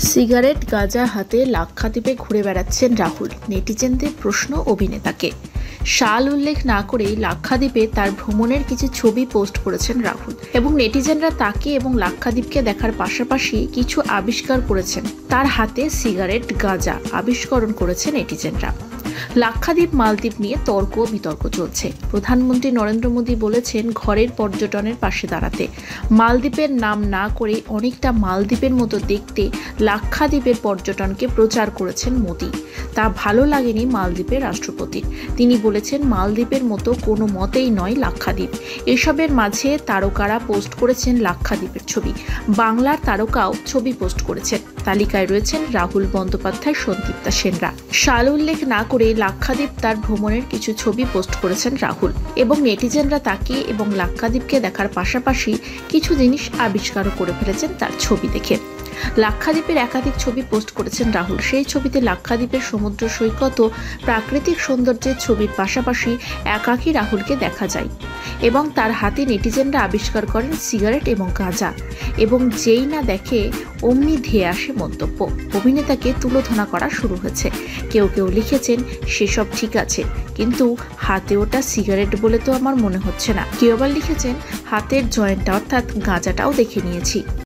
Cigarette গাঁজা হাতে লাক্ষাদ্বীপে ঘুরে বেড়াচ্ছেন রাহুল, নেটিজেনদের প্রশ্ন অভিনেতাকে। সাল উল্লেখ না করেই লাক্ষাদ্বীপে তার ভ্রমণের কিছু ছবি পোস্ট করেছেন রাহুল এবং নেটিজেনরা তাকে এবং লাক্ষাদ্বীপকে দেখার পাশাপাশি কিছু আবিষ্কার করেছেন। তার হাতে সিগারেট, গাঁজা আবিষ্করণ করেছে নেটিজেনরা। লাক্ষাদ্বীপ, মালদ্বীপ নিয়ে তর্ক বিতর্ক চলছে। প্রধানমন্ত্রী নরেন্দ্র মোদী বলেছেন, ঘরের পর্যটনের পাশে দাঁড়াতে। মালদ্বীপের নাম না করে অনেকটা মালদ্বীপের মতো দেখতে লাক্ষাদ্বীপের পর্যটনকে প্রচার করেছেন মোদী। তা ভালো লাগেনি মালদ্বীপের রাষ্ট্রপতির তিনি বলেছেন, মালদ্বীপের মতো কোনো মতেই নয় লাক্ষাদ্বীপ। এসবের মাঝে তারকারা পোস্ট করেছেন লাক্ষাদ্বীপের ছবি। বাংলার তারকাও ছবি পোস্ট করেছেন। তালিকায় রয়েছেন রাহুল বন্দ্যোপাধ্যায়, সন্দীপ্তা সেনরা। সাল উল্লেখ না করে লাক্ষাদ্বীপ তার ভ্রমণের কিছু ছবি পোস্ট করেছেন রাহুল এবং নেটিজেনরা তাকে এবং লাক্ষাদ্বীপকে দেখার পাশাপাশি কিছু জিনিস আবিষ্কারও করে ফেলেছেন তার ছবি দেখে। লাক্ষাদ্বীপের একাধিক ছবি পোস্ট করেছেন রাহুল। সেই ছবিতে লাক্ষাদ্বীপের সমুদ্র সৈকত ও প্রাকৃতিক সৌন্দর্যের ছবির পাশাপাশি একাকী রাহুলকে দেখা যায় এবং তার হাতে নেটিজেনরা আবিষ্কার করেন সিগারেট এবং গাঁজা এবং যেই না দেখে অমনি ধেয়ে আসে মন্তব্য। অভিনেতাকে তুলোধনা করা শুরু হয়েছে। কেউ কেউ লিখেছেন, সেসব ঠিক আছে, কিন্তু হাতে ওটা সিগারেট বলে তো আমার মনে হচ্ছে না। কেউ আবার লিখেছেন, হাতের জয়েন্টটা অর্থাৎ গাঁজাটাও দেখে নিয়েছি।